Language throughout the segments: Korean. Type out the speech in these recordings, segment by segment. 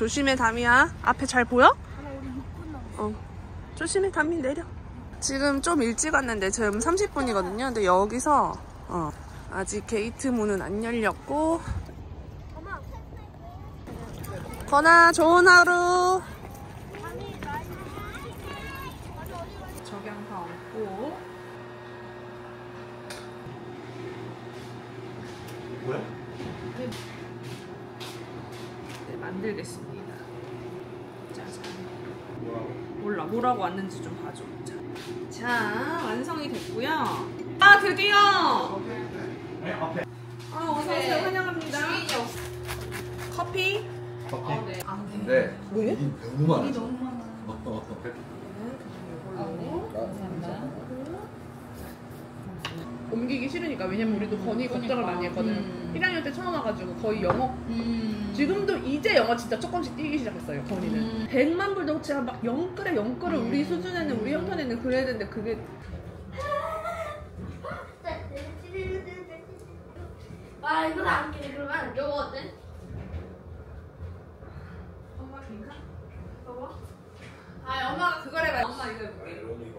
조심해 담이야. 앞에 잘 보여? 어. 조심해 담이 내려. 지금 좀 일찍 왔는데 지금 30분이거든요. 근데 여기서 어, 아직 게이트 문은 안 열렸고. 건아 좋은 하루. 적양파 얹고 뭐야? 네, 만들겠습니다. 짜잔. 뭐라고? 몰라 뭐라고 왔는지 좀 봐줘. 자, 자 완성이 됐고요. 아 드디어. 네, 앞에. 아 어서 오세요 환영합니다. 커피. 커피. 네. 왜? 이 너무 많아. 이 너무 많아. 옮기기 싫으니까. 왜냐면 우리도 건이 걱정을 많이 했거든. 1학년 때 처음 와가지고 거의 영어. 지금도 이제 영어 진짜 조금씩 뛰기 시작했어요 건이는. 100만 불도 제가 막 영끌에 영끌을 우리 수준에는 우리 형편에는 그래야 되는데 그게 아 이거 안 끼네. 그러면 요거 어때? 엄마 괜찮아? 봐봐. 아 엄마가 그걸 해봐 엄마 이거 해볼게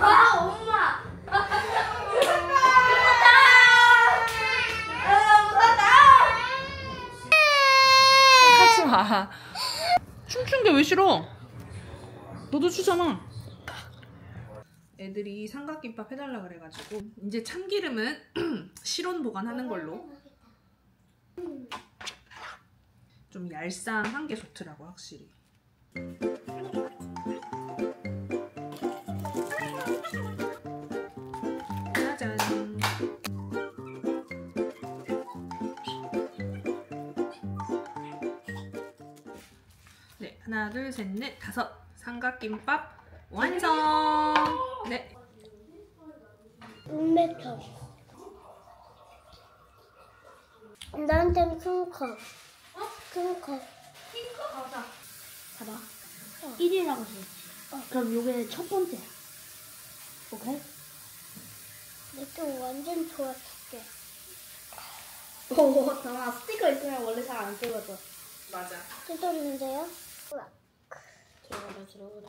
아 엄마. 하지 마. 춤춘 게 왜 싫어? 너도 추잖아. 애들이 삼각김밥 해달라 그래가지고 이제 참기름은 실온 보관하는 걸로. 좀 얄쌍한 게 좋더라고 확실히 하나 둘 셋 넷 다섯 삼각김밥 완성 네 음메터 나한텐 큰 컵. 큰 컵. 킹컵 가자. 봐봐. 1이라고 써있지. 그럼 요게 첫 번째. 오케이? 내또 완전 좋아질게. 오, 잠깐 스티커 있으면 원래 잘 안 찍어져. 맞아 뜯어리는데요? 들어가라, 들어가라.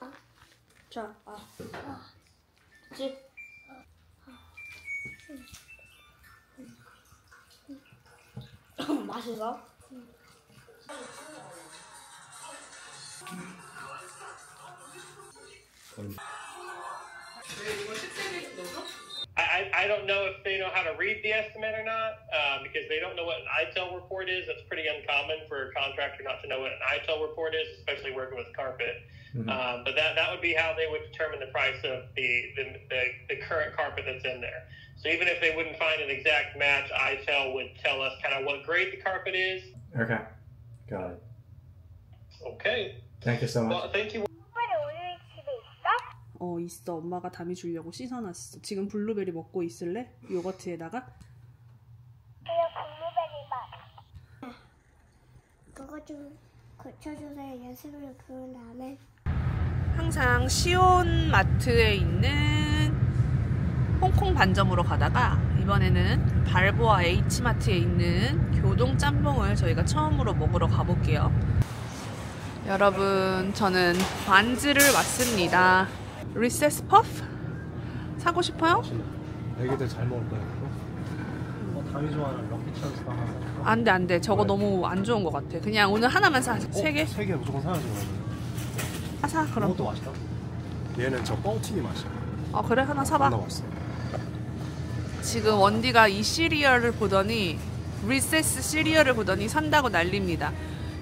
아. 자, 아. 집. 맛있어? I, I I don't know if they know how to read the estimate or not um, because they don't know what an ITEL report is. That's pretty uncommon for a contractor not to know what an ITEL report is, especially working with carpet. Um, but that, that would be how they would determine the price of the, the, the, the current carpet that's in there. So even if they wouldn't find an exact match, ITEL would tell us kind of what grade the carpet is. Okay. Got it. Okay. Thank you so much. Well, thank you. 어 있어 엄마가 담이 주려고 씻어놨어 지금 블루베리 먹고 있을래? 요거트에다가 그거 좀 고쳐주세요. 연습을 그은 다음에. 항상 Zion 마트에 있는 홍콩 반점으로 가다가 이번에는 Balboa H마트에 있는 교동 짬뽕을 저희가 처음으로 먹으러 가볼게요. 여러분, 저는 Vons를 왔습니다. Reese's Puffs? 사고 싶어요? 애기들 잘 먹을 거야. 어, 담이 좋아하는 Lucky Charms 하나 사줄까? 안 돼, 안 돼. 저거 너무 안 좋은 것 같아. 그냥 오늘 하나만 사. 세 개? 세 개 무조건 사야지. 그러면. 아, 사, 그럼. 이것도 맛있다. 얘는 저 뻥튀기 맛이야. 어, 그래? 하나 사봐. 존나 맛있어. 지금 원디가 이 시리얼을 보더니 Reese's 시리얼을 보더니 산다고 난립니다.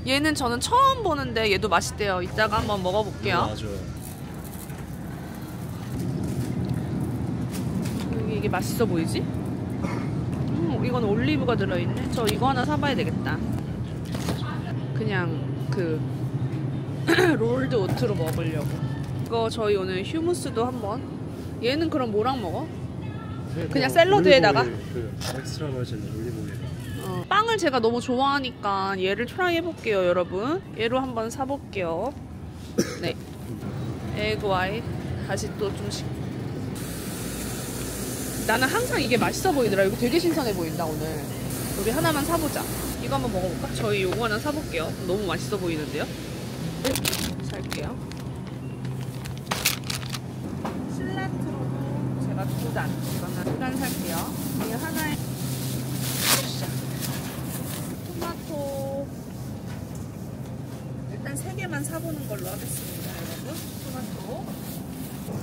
얘는 저는 처음 보는데 얘도 맛있대요. 이따가 한번 먹어볼게요. 맞아요. 이게 맛있어 보이지? 음, 이건 올리브가 들어있네. 저 이거 하나 사봐야 되겠다. 그냥 그 rolled oat로 먹으려고. 이거 저희 오늘 hummus도 한번. 얘는 그럼 뭐랑 먹어? 그냥 샐러드에다가? 그 extra virgin olive oil. 어, 빵을 제가 너무 좋아하니까 얘를 try 해볼게요, 여러분. 얘로 한번 사볼게요. 네. 에그 와이 다시 또 좀 식. 나는 항상 이게 맛있어 보이더라. 이거 되게 신선해 보인다 오늘. 우리 하나만 사보자. 이거 한번 먹어볼까? 저희 요거 하나 사볼게요. 너무 맛있어 보이는데요? 살게요. 실라트로도 제가 두 단. 이거는 두단 살게요. 이 하나에. 토마토 일단 세 개만 사보는 걸로 하겠습니다, 여러분. 토마토.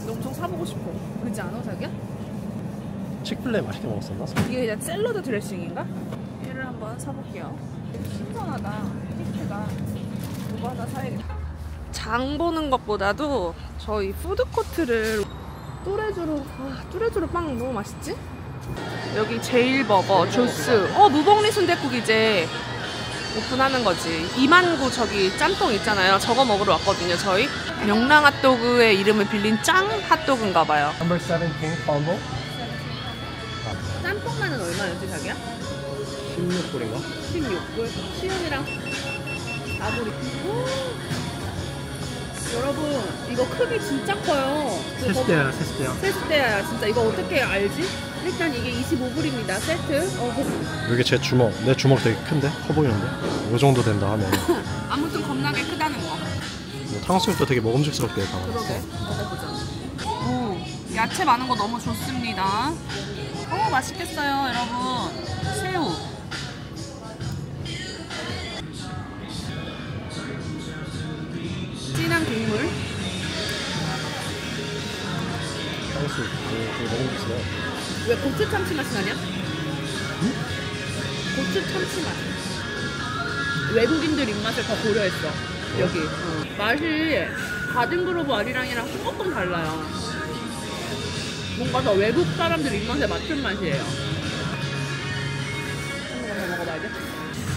너 엄청 사보고 싶어. 그렇지 않아, 자기야? 칙플레이 맛있게 먹었었나? 이게 그냥 샐러드 드레싱인가? 얘를 한번 사볼게요. 신선하다. 피케가 이거 하나 사야겠다. 장 보는 것보다도 저희 푸드코트를 뚜레쥬로 아, 뚜레쥬로 빵 너무 맛있지? 여기 제일버거, 조스, 어 무봉리 순대국 이제 오픈하는 거지. 이만구 저기 짬뽕 있잖아요. 저거 먹으러 왔거든요. 저희 명랑 핫도그의 이름을 빌린 짱 핫도그인가 봐요. Number 17 combo 짬뽕만은 얼마였지 자기야? 16불인가? 16불? 시윤이랑 나보리 여러분 이거 크기 진짜 커요. 그 세스대야 세스대야. 세스대야 진짜. 이거 어떻게 알지? 일단 이게 25불입니다. 세트. 어, 뭐- 여기 제 주먹. 내 주먹 되게 큰데? 커 보이는데? 요 정도 된다 하면. 아무튼 겁나게 크다는 거. 뭐 탕수육도 되게 먹음직스럽게 그러게. 담았어. 먹어보자. 오 야채 많은 거 너무 좋습니다 오 맛있겠어요 여러분 새우 진한 국물 먹음직스러워 왜 고추 참치 맛이 나냐? 고추 참치 맛. 외국인들 입맛을 더 고려했어. 여기. 어. 맛이 가든 그로브 아리랑이랑 조금 달라요. 뭔가 더 외국 사람들 입맛에 맞춘 맛이에요. 한번 더 먹어봐야지.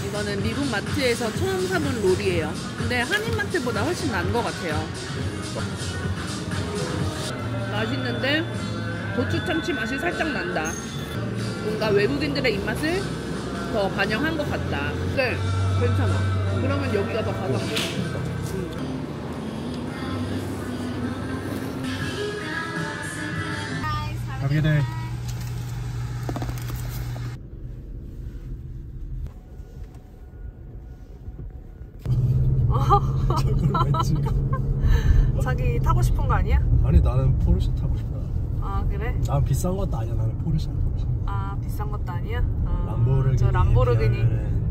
이거는 미국 마트에서 처음 사본 롤이에요. 근데 한인 마트보다 훨씬 나은 것 같아요. 맛있는데 고추 참치 맛이 살짝 난다. 뭔가 외국인들의 입맛을 더 반영한 것 같다. 네, 괜찮아. 그러면 여기가 더 가성비. Have a good day 저걸 왜 찍어? 자기 타고 싶은 거 아니야? 아니 나는 포르쉐 타고 싶다 아 그래? 난 비싼 것도 아니야 나는 포르쉐 포르쉐 아 비싼 것도 아니야? 아, 람보르기니 저 람보르기니.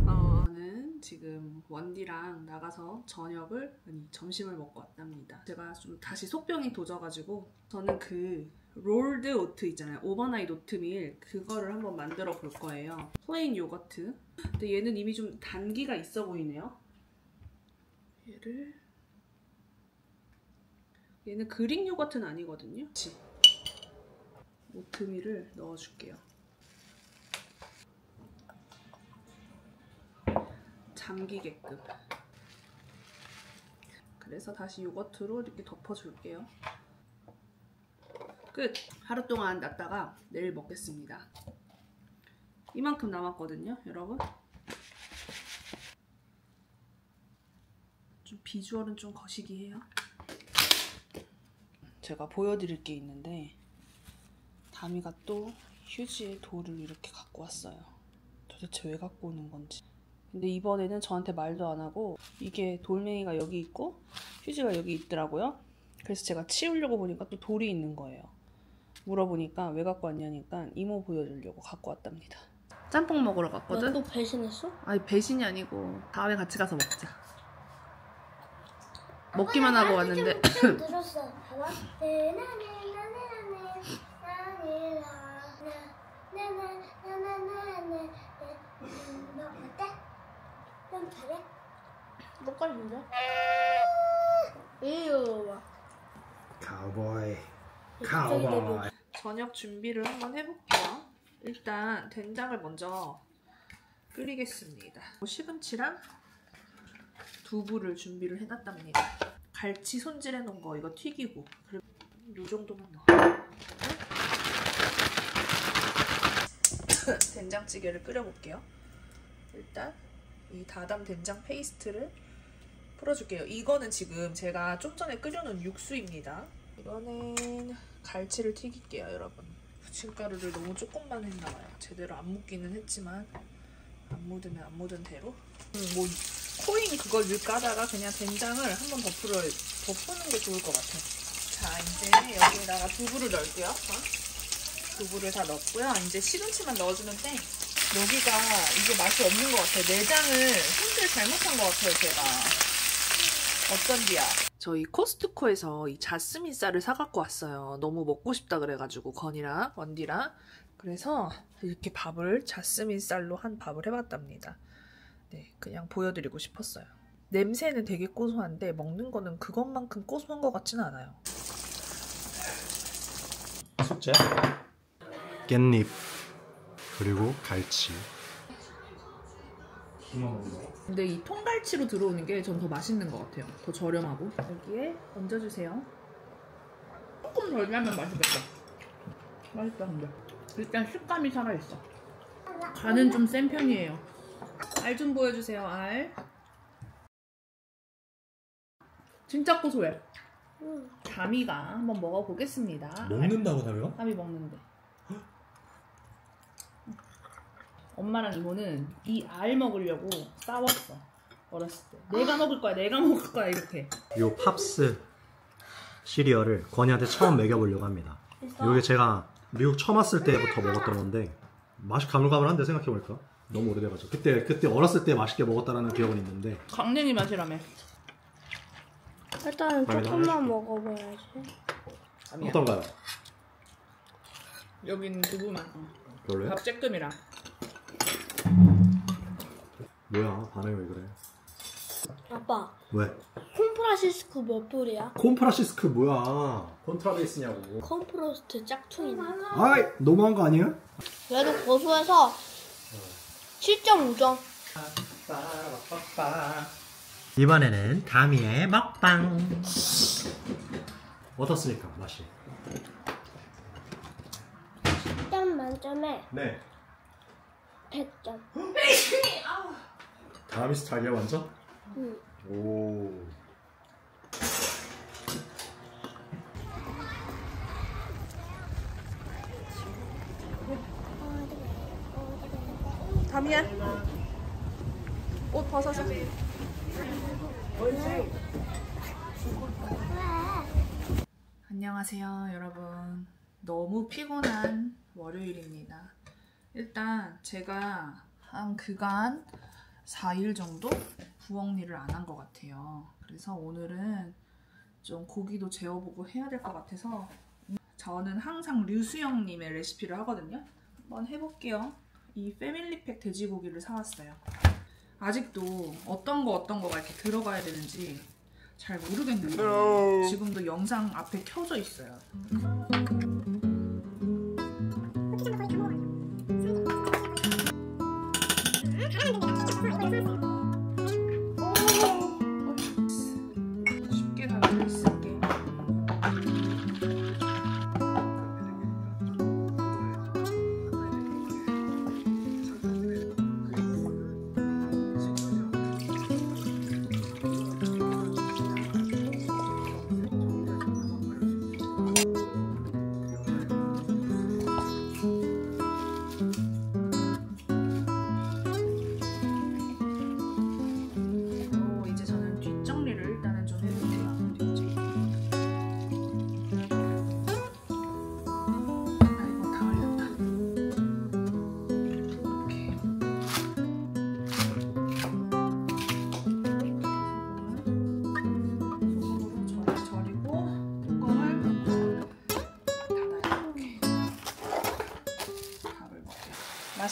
어. 저는 지금 원디랑 나가서 저녁을 아니 점심을 먹고 왔답니다. 제가 좀 다시 속병이 도져가지고 저는 그 rolled oat 있잖아요. overnight 오트밀 그거를 한번 만들어 볼 거예요. plain yogurt. 근데 얘는 이미 좀 단기가 있어 보이네요. 얘를 얘는 그릭 요거트는 아니거든요. 오트밀을 넣어줄게요. 잠기게끔. 그래서 다시 요거트로 이렇게 덮어줄게요. 끝! 하루 동안 놨다가 내일 먹겠습니다. 이만큼 남았거든요, 여러분. 좀 비주얼은 좀 거시기해요. 제가 보여드릴 게 있는데 다미가 또 휴지에 돌을 이렇게 갖고 왔어요. 도대체 왜 갖고 오는 건지. 근데 이번에는 저한테 말도 안 하고 이게 돌멩이가 여기 있고 휴지가 여기 있더라고요. 그래서 제가 치우려고 보니까 또 돌이 있는 거예요. 물어보니까 왜 갖고 왔냐니까 이모 보여주려고 갖고 왔답니다. 짬뽕 먹으러 갔거든? 또 배신했어? 아니 배신이 아니고 다음에 같이 가서 먹자. 먹기만 하고 왔는데. 너 어때? 좀 잘해? 똑같은데? 에휴. 카우보이 카우보이. 저녁 준비를 한번 해볼게요. 일단 된장을 먼저 끓이겠습니다. 시금치랑 두부를 준비를 해놨답니다. 갈치 손질해 놓은 거 이거 튀기고 요 정도만 넣어. 된장찌개를 끓여볼게요. 일단 이 다담 된장 페이스트를 풀어줄게요. 이거는 지금 제가 좀 전에 끓여놓은 육수입니다. 이거는 갈치를 튀길게요, 여러분. 부침가루를 너무 조금만 했나봐요. 제대로 안 묻기는 했지만 안 묻으면 안 묻은 대로. 음, 뭐 코인 그걸 넣을까다가 그냥 된장을 한번 덮으려 덮는 게 좋을 것 같아요. 자 이제 여기에다가 두부를 넣을게요. 자, 두부를 다 넣었고요. 이제 시금치만 넣어주면 돼. 여기가 이게 맛이 없는 것 같아요. 내장을 손질 잘못한 것 같아요, 제가. 어쩐디야. 저희 코스트코에서 이 자스민 쌀을 사갖고 왔어요. 너무 먹고 싶다 그래가지고 건이랑 원디랑 그래서 이렇게 밥을 자스민 쌀로 한 밥을 해봤답니다. 네, 그냥 보여드리고 싶었어요. 냄새는 되게 고소한데 먹는 거는 그것만큼 고소한 것 같지는 않아요. 숙제 깻잎 그리고 갈치 근데 이 통갈치로 들어오는 게 전 더 맛있는 것 같아요. 더 저렴하고. 여기에 얹어주세요. 조금 덜 나면 맛있겠다. 맛있다 근데. 일단 식감이 살아있어. 간은 좀 센 편이에요. 알 좀 보여주세요, 알. 진짜 고소해. 응. 다미가 한번 먹어보겠습니다. 먹는다고 다며? 다미 먹는데. 엄마랑 이모는 이 알 먹으려고 싸웠어. 어렸을 때. 내가 먹을 거야, 내가 먹을 거야, 이렇게. 요 팝스 시리얼을 건이한테 처음 먹여보려고 합니다 이게 제가 미국 처음 왔을 때부터 먹었던 건데 맛이 가물가물한데 생각해보니까 너무 오래돼가지고 그때 그때 어렸을 때 맛있게 먹었다라는 기억은 있는데 강냉이 맛이라며. 일단 아니, 조금만 나 먹어봐야지. 아니야. 어떤가요? 여기는 두부만. 별로요? 밥 쬐끔이랑. 뭐야 반응이 왜 그래 아빠, 왜? 콤프라시스크 몇 불이야? 콘프라시스크 뭐야 콘트라베이스냐고 컴프로스트 짝퉁이네. 아이 너무한 거 아니야? 그래도 고소해서 7.5점. 이번에는 다미의 먹방 어떻습니까 맛이? 일단 만점에 네 100점. 다미 스타일이야 완전? 응. 오 다미야. 옷 벗어서. 안녕하세요, 여러분. 너무 피곤한 월요일입니다. 일단 제가 한 그간 4일 정도 부엌 일을 안 한 것 같아요. 그래서 오늘은 좀 고기도 재워보고 해야 될 것 같아서 저는 항상 류수영님의 레시피를 하거든요. 한번 해볼게요. 이 패밀리팩 돼지고기를 사왔어요. 아직도 어떤 거 어떤 거가 이렇게 들어가야 되는지 잘 모르겠는데 지금도 영상 앞에 켜져 있어요.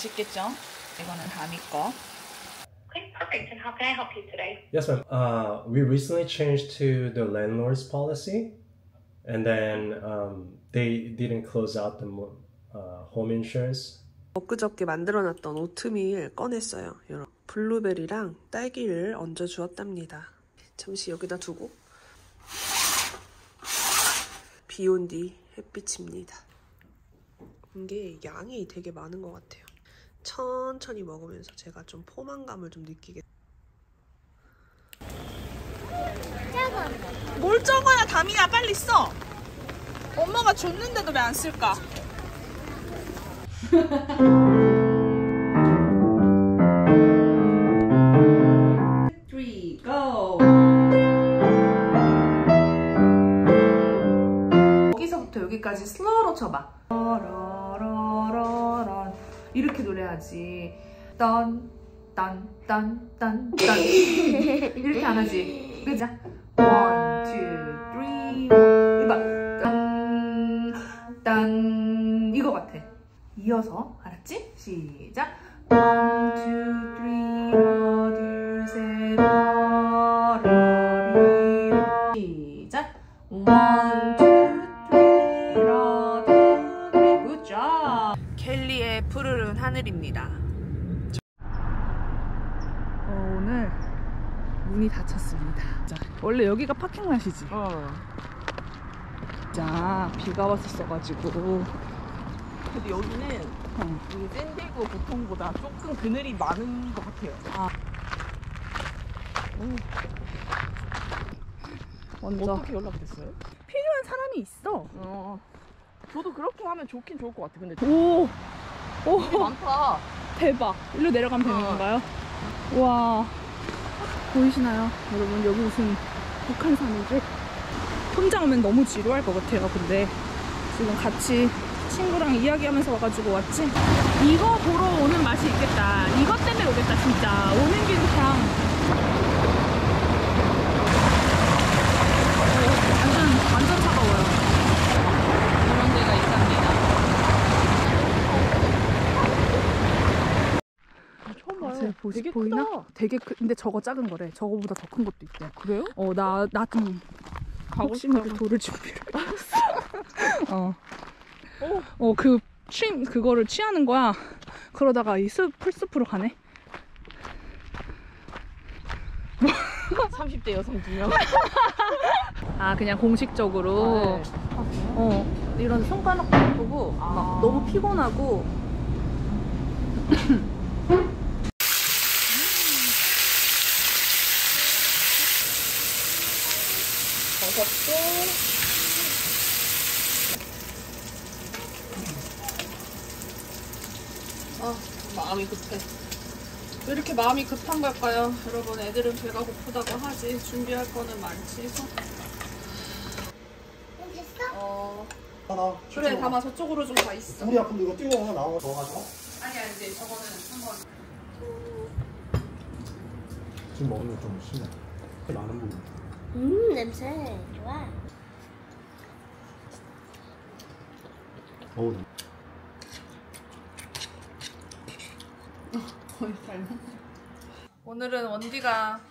맛있겠죠? 이거는 다미 거. Okay, perfect. And how can I help you today? Yes, ma'am. Uh, we recently changed to the landlord's policy, and then um, they didn't close out the uh, home insurance. 엊그저께 만들어놨던 오트밀 꺼냈어요. 여러분. 블루베리랑 딸기를 얹어 주었답니다. 잠시 여기다 두고 비온 뒤 햇빛입니다. 이게 양이 되게 많은 것 같아요. 천천히 먹으면서 제가 좀 포만감을 좀 느끼게. 뭘 적어야 담이야 빨리 써 엄마가 줬는데도 왜 안 쓸까. 여기서부터 여기까지 슬로우로 쳐봐. 이렇게 노래하지. 딴, 딴, 딴, 딴, 딴. 이렇게 안 하지. 그죠? Two, three, one. 이봐. 딴, 딴. 이거 같아. 이어서. 알았지? 시작. One, two, three, 하나, 둘, 셋, 라, 라, 리, 라. 시작. One, two, 하늘입니다. 어, 오늘 문이 닫혔습니다. 자, 원래 여기가 parking lot이지. 어. 자, 비가 왔었어가지고. 근데 여기는 어. 이 샌디에고 보통보다 조금 그늘이 많은 것 같아요. 먼저 어떻게 연락됐어요? 필요한 사람이 있어. 어. 저도 그렇게 하면 좋긴 좋을 것 같아. 근데 오, 오, 많다. 대박. 일로 내려가면 되는 어. 건가요? 와, 보이시나요? 여러분, 여기 무슨 북한산이지? 혼자 오면 너무 지루할 것 같아요. 근데 지금 같이 친구랑 이야기하면서 와가지고 왔지? 이거 보러 오는 맛이 있겠다. 이것 때문에 오겠다, 진짜. 오는 길 그냥. 어, 완전, 완전 차가워요. 이런 데가 있답니다. 처음 봐요. 제 보시 되게 보이나? 크다. 되게 크, 근데 저거 작은 거래. 저거보다 더 큰 것도 있대. 그래요? 어, 나, 나 좀. 가고 혹시나 싶다고. 돌을 준비를. 어. 어, 그, 취, 그거를 취하는 거야. 그러다가 이 숲, 풀숲으로 가네. 30대 여성 두 명. 아, 그냥 공식적으로. 네. 어, 이런 손가락도 아프고, 아. 막 너무 피곤하고. 버섯도 아, 마음이 급해. 왜 이렇게 마음이 급한 걸까요? 여러분, 애들은 배가 고프다고 하지. 준비할 거는 많지. 손- 됐어? 어, 하나. 그래, 담아 저쪽으로 좀 가 있어. 우리 아픔도 이거 띄워 나와 더 가져. 아니야, 이제 저거는 한번. 지금 먹는 게좀 심해. 많은 부분. 음 냄새 좋아. 어우. 거의. 오늘은 원디가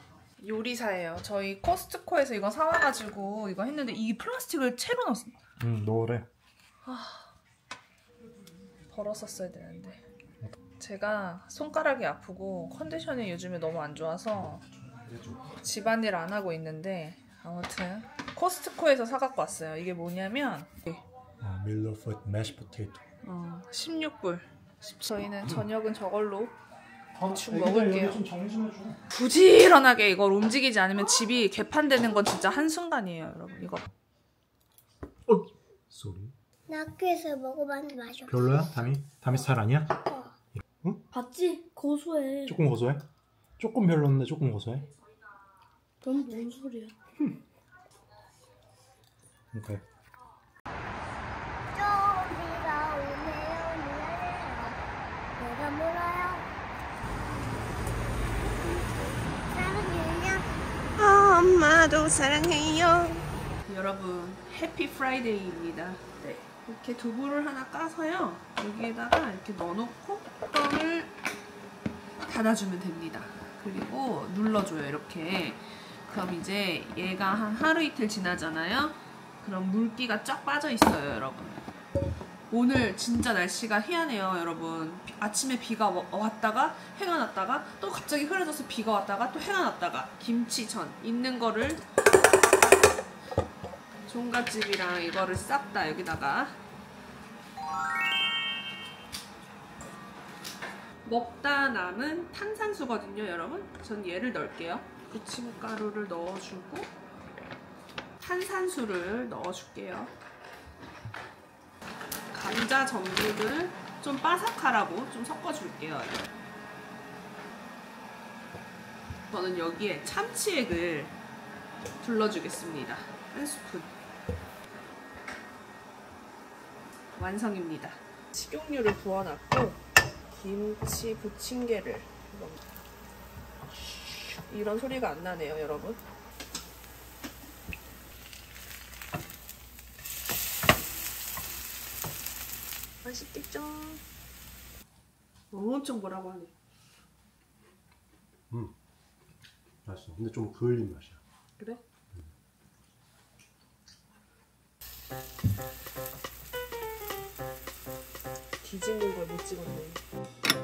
요리사예요. 저희 코스트코에서 이거 사와가지고 이거 했는데 이 플라스틱을 채로 넣었어. 응, 노래. 벌었었어야 되는데. 제가 손가락이 아프고 컨디션이 요즘에 너무 안 좋아서 집안일 안 하고 있는데 아무튼 코스트코에서 사갖고 왔어요. 이게 뭐냐면 어, meatloaf mashed potato. 어, 16불. 저희는 저녁은 저걸로 아, 대충 먹을게요. 좀 해줘. 부지런하게 이걸 움직이지 않으면 집이 개판되는 건 진짜 한순간이에요, 여러분. 이거 소리. 나 학교에서 먹어봤는데 맛이 없어. 별로야? 담이? 담이 스타일 아니야? 봤지? 고소해. 조금 고소해? 조금 별로인데 조금 고소해? 넌뭔 소리야? 오케이. 좀비가 오네요, 미안해요. 내가 몰라요. 사랑해요. 엄마도 사랑해요. 여러분 Happy Friday입니다. 네. 이렇게 두부를 하나 까서요. 여기에다가 이렇게 넣어놓고 뚜껑을 닫아주면 됩니다. 그리고 눌러줘요 이렇게. 그럼 이제 얘가 한 하루 이틀 지나잖아요. 그럼 물기가 쫙 빠져 있어요, 여러분. 오늘 진짜 날씨가 희한해요, 여러분. 비- 아침에 비가 와- 왔다가 해가 났다가 또 갑자기 흐려져서 비가 왔다가 또 해가 났다가 김치전 있는 거를 종갓집이랑 이거를 싹 다 여기다가 먹다 남은 탄산수거든요, 여러분. 전 얘를 넣을게요. 부침가루를 넣어주고 탄산수를 넣어줄게요. 감자 전분을 좀 바삭하라고 좀 섞어줄게요. 저는 여기에 참치액을 둘러주겠습니다. 한 스푼. 완성입니다. 식용유를 부어놨고 김치 부침개를 넣습니다. 이런 소리가 안 나네요, 여러분. 맛있겠죠? 엄청 뭐라고 하네. 음. 맛있어. 근데 좀 그을린 맛이야. 그래? 뒤집는 걸 못 찍었네.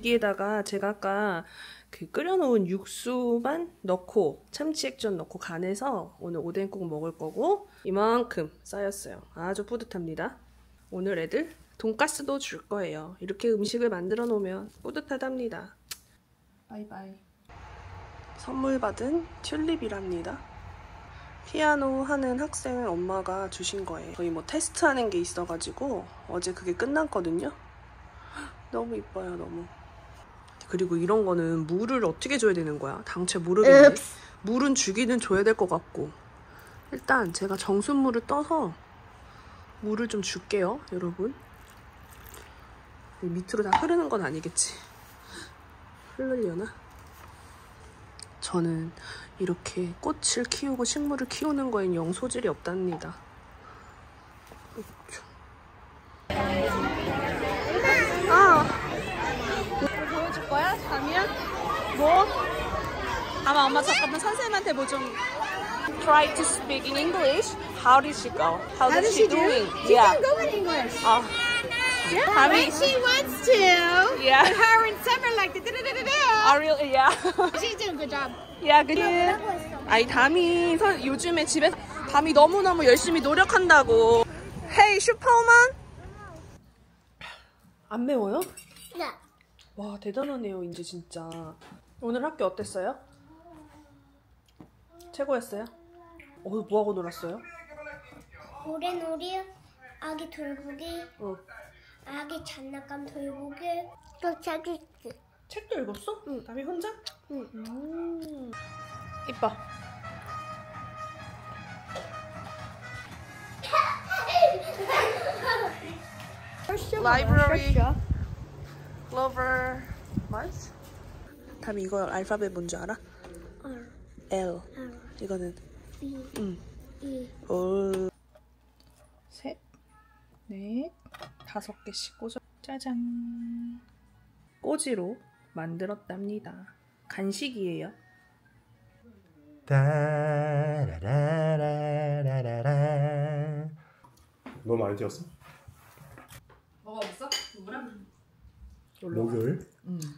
여기에다가 제가 아까 그 끓여놓은 육수만 넣고 참치 액젓 넣고 간해서 오늘 오뎅국 먹을 거고 이만큼 쌓였어요. 아주 뿌듯합니다. 오늘 애들 돈가스도 줄 거예요. 이렇게 음식을 만들어 놓으면 뿌듯하답니다. 바이바이. 선물 받은 튤립이랍니다. 피아노 하는 학생 엄마가 주신 거예요. 저희 뭐 테스트하는 게 있어가지고 어제 그게 끝났거든요. 너무 이뻐요, 너무. 그리고 이런 거는 물을 어떻게 줘야 되는 거야? 당최 모르겠네. 물은 주기는 줘야 될 것 같고. 일단 제가 정수물을 떠서 물을 좀 줄게요, 여러분. 밑으로 다 흐르는 건 아니겠지. 흐르려나? 저는 이렇게 꽃을 키우고 식물을 키우는 거엔 영 소질이 없답니다. 그렇죠. 아, 보여줄 거야? 다미야? 뭐? 아마 엄마 잠깐만 선생님한테 뭐 좀 try to speak in English. How did she go? How, How did she she do? doing? She yeah. can go in English. 어. Yeah, Harry- when she wants to. Yeah. But her and Summer like the da-da-da-da-da. I really, yeah. She's doing a good job. yeah, good. 아니 담이 선- 요즘에 집에서 담이 너무너무 열심히 노력한다고. 헤이 슈퍼맨. 안 매워요? 네. 와 대단하네요 이제 진짜. 오늘 학교 어땠어요? 최고였어요? 어, 뭐하고 놀았어요? 모래놀이, 아기 돌보기, 어. 아기 장난감 돌보기, 또 자기 있지. 책도 읽었어? 응. 담이 혼자? 응. 음. 이뻐. library clover mice 담이 이거 알파벳 뭔지 알아? R, L R, 이거는 B, 음. E. 올. 셋, 넷, 다섯 개씩 꽂아. 짜잔. 꼬지로 만들었답니다. 간식이에요. 따라라라라라. 너무 많이 뛰었어? 없어? 누구랑? 목요일? 그래서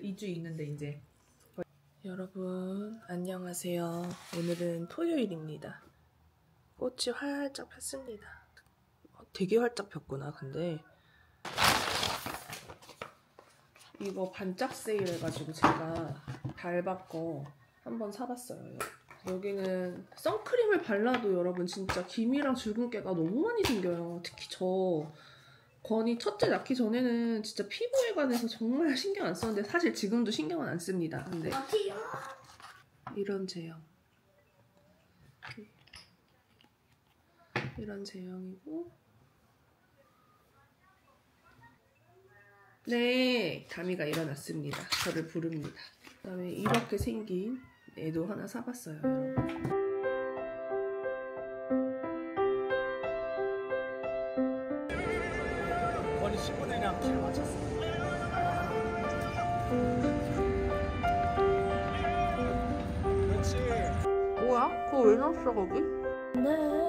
2주 있는데 이제 여러분 안녕하세요. 오늘은 토요일입니다. 꽃이 활짝 폈습니다. 어, 되게 활짝 폈구나. 근데 이거 반짝 세일 해가지고 제가 달바 거 한번 사봤어요. 여기는 선크림을 발라도 여러분 진짜 기미랑 주근깨가 너무 많이 생겨요. 특히 저 건이 첫째 낳기 전에는 진짜 피부에 관해서 정말 신경 안 썼는데 사실 지금도 신경은 안 씁니다. 근데 어디요? 이런 제형. 이런 제형이고. 네 다미가 일어났습니다. 저를 부릅니다. 그 다음에 이렇게 생긴 애도 하나 사봤어요 여러분 넣었어 거기? 네.